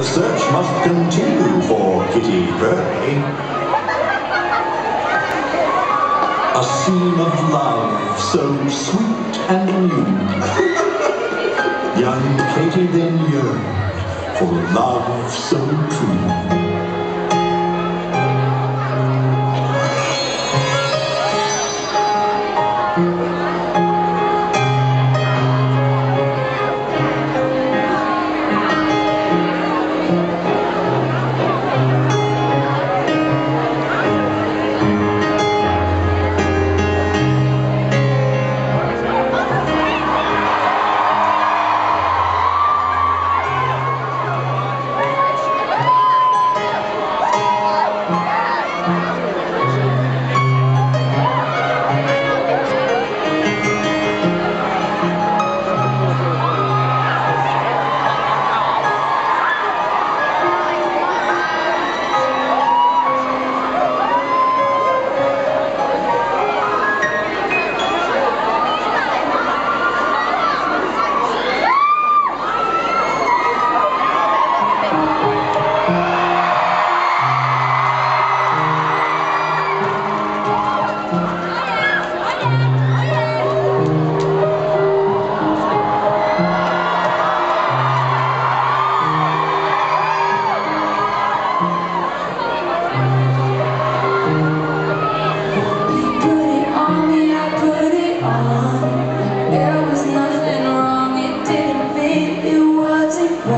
The search must continue for Kitty Purry. A scene of love so sweet and new. Young Katy then yearned for love so true.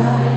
Bye.